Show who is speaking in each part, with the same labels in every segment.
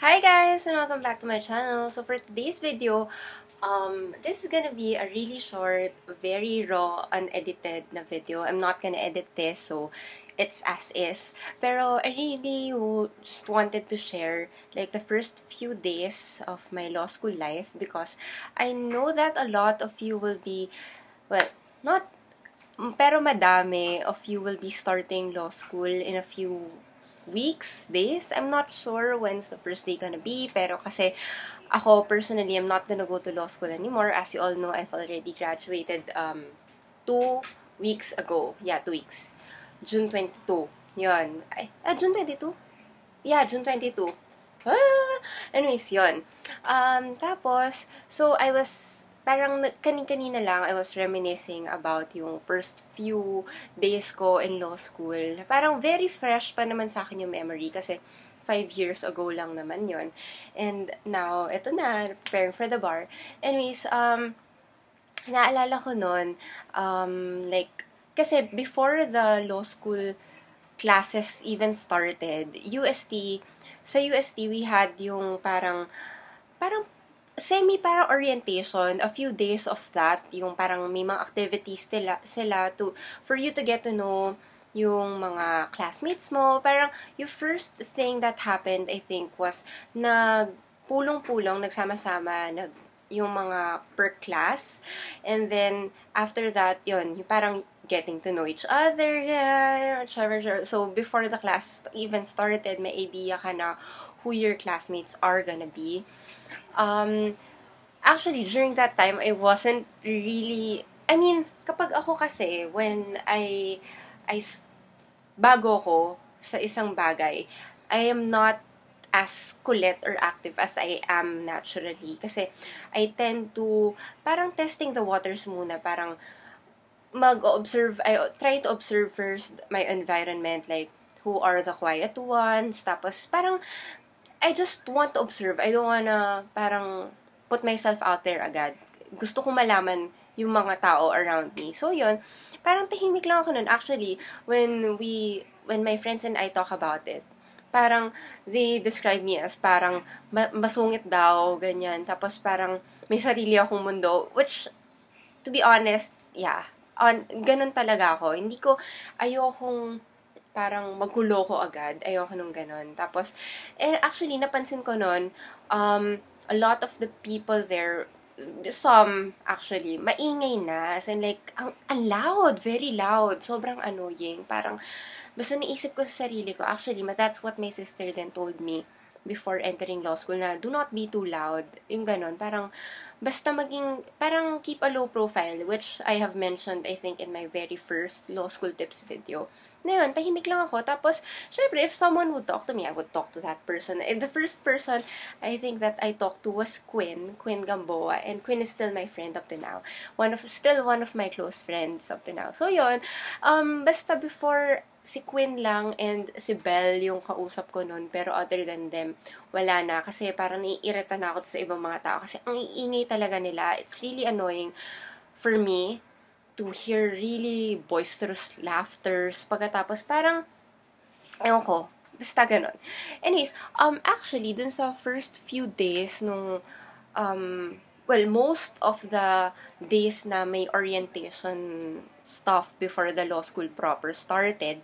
Speaker 1: Hi guys and welcome back to my channel. So for today's video, um, this is gonna be a really short, very raw, unedited na video. I'm not gonna edit this, so it's as is. Pero I really just wanted to share like the first few days of my law school life because I know that a lot of you will be, well, not, pero madami of you will be starting law school in a few weeks, days. I'm not sure when's the first day gonna be, pero kasi ako, personally, I'm not gonna go to law school anymore. As you all know, I've already graduated um, two weeks ago. Yeah, two weeks. June 22. Yun. Ay, ah, June 22? Yeah, June 22. Ah! Anyways, yun. Um, tapos, so I was parang kanin-kanina lang, I was reminiscing about yung first few days ko in law school. Parang very fresh pa naman sa akin yung memory kasi five years ago lang naman yon And now, eto na, preparing for the bar. Anyways, um, naalala ko noon, um, like, kasi before the law school classes even started, UST, sa UST, we had yung parang, parang semi parang orientation, a few days of that, yung parang may mga activities sila, sila to, for you to get to know yung mga classmates mo. Parang yung first thing that happened, I think, was nag pulong-pulong, nagsama-sama, nag yung mga per class. And then, after that, yun, yung parang getting to know each other, yeah, so before the class even started, may idea ka na who your classmates are gonna be. Um, actually, during that time, I wasn't really, I mean, kapag ako kasi, when I, I, bago ko sa isang bagay, I am not as kulit or active as I am naturally. Kasi I tend to, parang testing the waters muna, parang mag-observe, I try to observe first my environment, like, who are the quiet ones, tapos parang I just want to observe. I don't wanna parang put myself out there agad. Gusto ko malaman yung mga tao around me. So, yun. Parang tahimik lang ako nun. Actually, when we, when my friends and I talk about it, parang they describe me as parang ma- masungit daw, ganyan. Tapos parang may sarili akong mundo. Which, to be honest, yeah. On, ganun talaga ako. Hindi ko, ayokong parang magulo ko agad. Ayoko nung ganun. Tapos, eh, actually, napansin ko nun, um, a lot of the people there, some, actually, maingay na. As in, like, ang, ang loud, very loud. Sobrang annoying. Parang, basta naisip ko sa sarili ko, actually, that's what my sister then told me before entering law school na do not be too loud. Yung ganun. Parang, basta maging, parang keep a low profile, which I have mentioned, I think, in my very first law school tips video na yun, tahimik lang ako. Tapos, syempre, if someone would talk to me, I would talk to that person. And the first person I think that I talked to was Quinn, Quinn Gamboa. And Quinn is still my friend up to now. One of, still one of my close friends up to now. So, yun. Um, basta before si Quinn lang and si Belle yung kausap ko nun. Pero other than them, wala na. Kasi parang naiirita na ako sa ibang mga tao. Kasi ang iingay talaga nila. It's really annoying for me to hear really boisterous laughters. Pagkatapos, parang, ewan ko, basta ganon. Anyways, um, actually, dun sa first few days nung, um, well, most of the days na may orientation stuff before the law school proper started,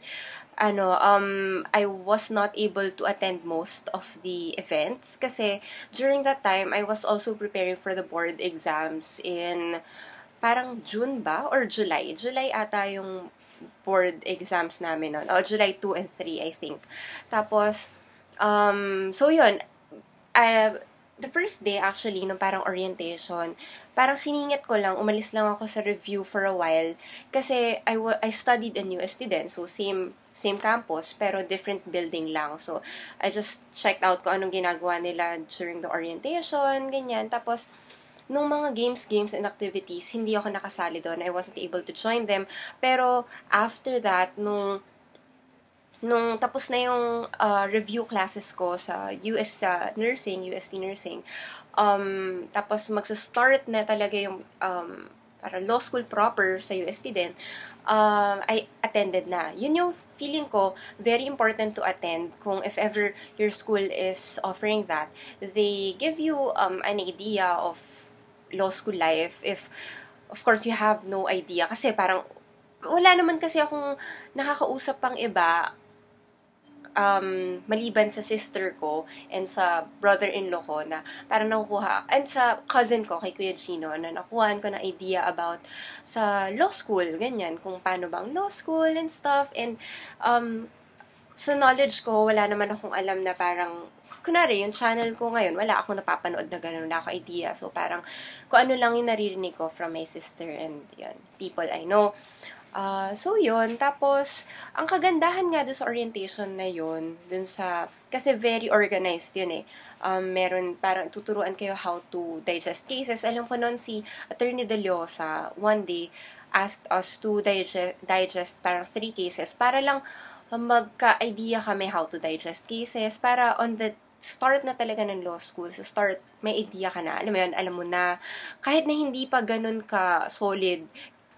Speaker 1: ano, um, I was not able to attend most of the events kasi during that time, I was also preparing for the board exams in parang June ba? Or July? July ata yung board exams namin noon. O, July 2 and 3, I think. Tapos, um, so yun, uh, the first day actually, nung parang orientation, parang siningit ko lang, umalis lang ako sa review for a while. Kasi I, I studied in UST din, so same same campus, pero different building lang. So, I just checked out ko anong ginagawa nila during the orientation, ganyan. Tapos, nung mga games, games and activities, hindi ako nakasali doon. I wasn't able to join them. Pero after that, nung nung tapos na yung uh, review classes ko sa US sa uh, nursing, UST nursing, um, tapos magsa-start na talaga yung um, para law school proper sa UST din, uh, I attended na. Yun yung feeling ko, very important to attend kung if ever your school is offering that. They give you um, an idea of law school life if of course you have no idea kasi parang wala naman kasi akong nakakausap pang iba um, maliban sa sister ko and sa brother-in-law ko na parang nakukuha, and sa cousin ko kay Kuya Gino na nakuhaan ko na idea about sa law school, ganyan, kung paano bang law school and stuff. And um, sa knowledge ko, wala naman akong alam na parang kunwari, yung channel ko ngayon, wala akong napapanood na gano'n, wala akong idea. So, parang, kung ano lang yung naririnig ko from my sister and, yun, people I know. Uh, so, yun. Tapos, ang kagandahan nga doon sa orientation na yun, dun sa, kasi very organized yun eh. Um, meron, parang tuturuan kayo how to digest cases. Alam ko noon si Attorney De Leosa, one day, asked us to digest, digest parang three cases para lang magka-idea kami how to digest cases para on the start na talaga ng law school, sa start, may idea ka na. Alam mo yun, alam mo na, kahit na hindi pa ganun ka solid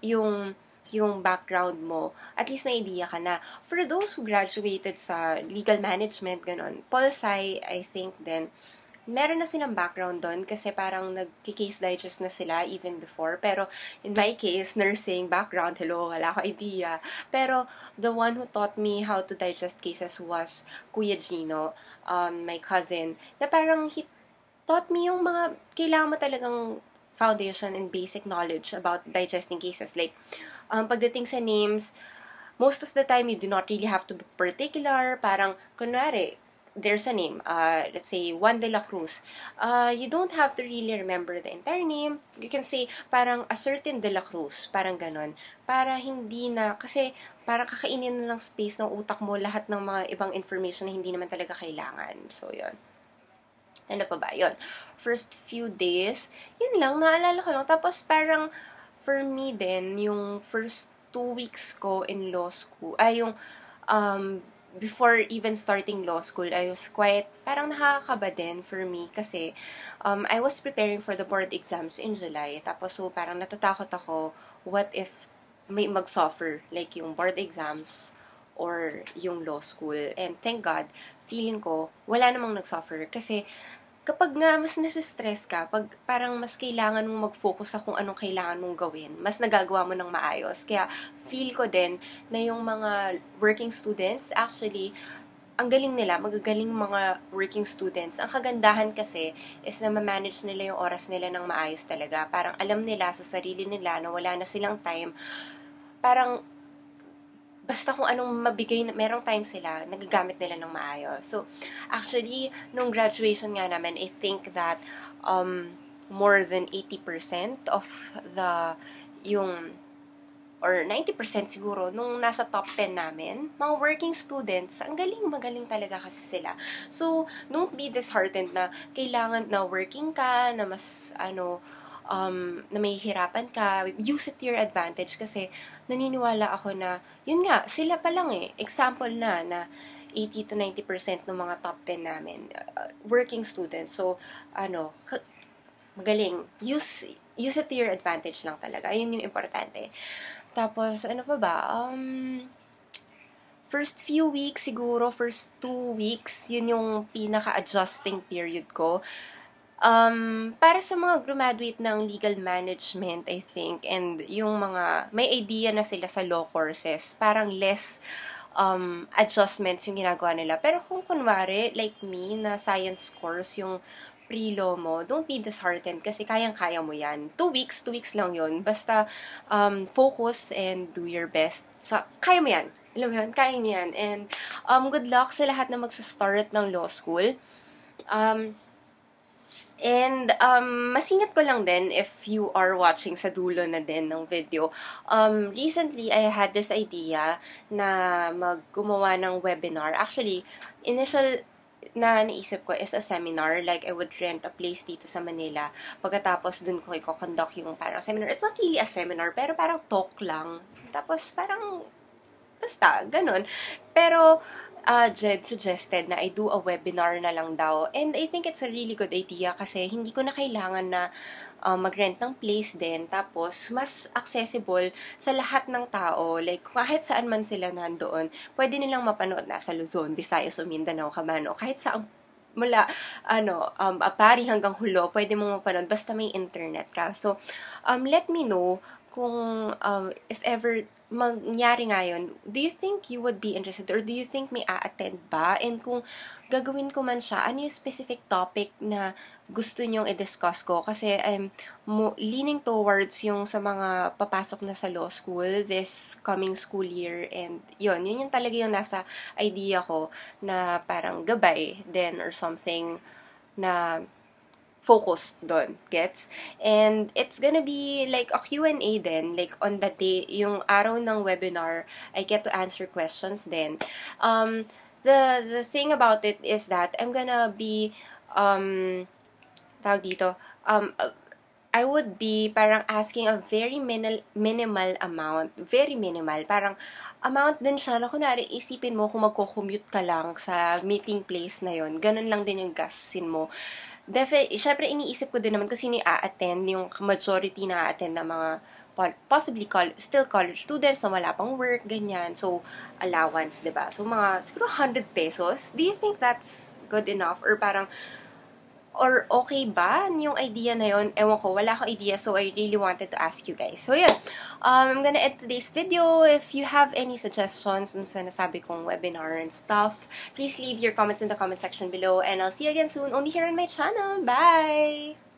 Speaker 1: yung yung background mo, at least may idea ka na. For those who graduated sa legal management, ganun, Polsci, I think then, meron na silang background doon kasi parang nag-case digest na sila even before. Pero in my case, nursing background, hello, wala ko idea. Pero the one who taught me how to digest cases was Kuya Gino, um, my cousin, na parang he taught me yung mga kailangan mo talagang foundation and basic knowledge about digesting cases. Like, um, pagdating sa names, most of the time, you do not really have to be particular. Parang, kunwari, there's a name, uh, let's say Juan de la Cruz, uh, you don't have to really remember the entire name. You can say parang a certain de la Cruz, parang ganon. Para hindi na, kasi para kakainin na lang space ng utak mo lahat ng mga ibang information na hindi naman talaga kailangan. So, yun. Ano pa ba? Yun. First few days, yun lang, naalala ko lang. Tapos parang, for me din, yung first two weeks ko in law school, ay yung, um, before even starting law school, I was quite, parang nakakaba din for me kasi um, I was preparing for the board exams in July. Tapos so parang natatakot ako, what if may mag-suffer, like yung board exams or yung law school. And thank God, feeling ko, wala namang nag-suffer kasi kapag nga mas nasistress ka, pag parang mas kailangan mong mag-focus sa kung anong kailangan mong gawin, mas nagagawa mo ng maayos. Kaya feel ko din na yung mga working students, actually, ang galing nila, magagaling mga working students. Ang kagandahan kasi is na ma-manage nila yung oras nila ng maayos talaga. Parang alam nila sa sarili nila na wala na silang time. Parang basta kung anong mabigay, merong time sila, nagagamit nila ng maayos. So, actually, nung graduation nga namin, I think that um, more than 80% of the, yung, or 90% siguro, nung nasa top 10 namin, mga working students, ang galing, magaling talaga kasi sila. So, don't be disheartened na kailangan na working ka, na mas, ano, um, na may hirapan ka, use it to your advantage kasi naniniwala ako na, yun nga, sila pa lang eh. Example na, na 80 to 90% ng mga top 10 namin, uh, working students. So, ano, magaling. Use, use it to your advantage lang talaga. Yun yung importante. Tapos, ano pa ba? Um, first few weeks siguro, first two weeks, yun yung pinaka-adjusting period ko. Um, para sa mga graduate ng legal management, I think, and yung mga, may idea na sila sa law courses, parang less um, adjustments yung ginagawa nila. Pero kung kunwari, like me, na science course, yung pre-law mo, don't be disheartened kasi kayang-kaya mo yan. Two weeks, two weeks lang yon Basta um, focus and do your best. Sa, kaya mo yan. Alam mo yan? Kaya mo yan. And um, good luck sa lahat na magsa-start ng law school. Um, And, um, masingit ko lang din if you are watching sa dulo na din ng video. Um, recently, I had this idea na maggumawa ng webinar. Actually, initial na naisip ko is a seminar. Like, I would rent a place dito sa Manila. Pagkatapos, dun ko i-conduct yung parang seminar. It's not really a seminar, pero parang talk lang. Tapos, parang, basta, ganun. Pero, uh, Jed suggested na I do a webinar na lang daw. And I think it's a really good idea kasi hindi ko na kailangan na uh, mag-rent ng place din. Tapos, mas accessible sa lahat ng tao. Like, kahit saan man sila nandoon, pwede nilang mapanood na sa Luzon, Visayas o Mindanao ka man. O kahit saan mula ano um apari hanggang hulo pwede mo mapanood basta may internet ka so um let me know kung um if ever mangyari ngayon, do you think you would be interested or do you think may a-attend ba? And kung gagawin ko man siya, ano yung specific topic na gusto nyong i-discuss ko? Kasi I'm mo, leaning towards yung sa mga papasok na sa law school this coming school year and yun, yun yung talaga yung nasa idea ko na parang gabay then or something na focused doon, gets? And it's gonna be like a Q&A then, like on the day, yung araw ng webinar, I get to answer questions then. Um, the, the thing about it is that I'm gonna be, um, tawag dito, um, I would be parang asking a very minimal, minimal amount. Very minimal. Parang amount din siya na kunwari isipin mo kung magko-commute ka lang sa meeting place na yon ganun lang din yung gasin mo definitely, syempre iniisip ko din naman kung sino a-attend, yung majority na attend ng mga possibly col still college students na wala pang work, ganyan. So, allowance, 'di ba So, mga, siguro 100 pesos. Do you think that's good enough? Or parang, or okay ba yung idea na yon Ewan ko, wala akong idea, so I really wanted to ask you guys. So, yeah. Um, I'm gonna end today's video. If you have any suggestions dun sa nasabi kong webinar and stuff, please leave your comments in the comment section below. And I'll see you again soon, only here on my channel. Bye!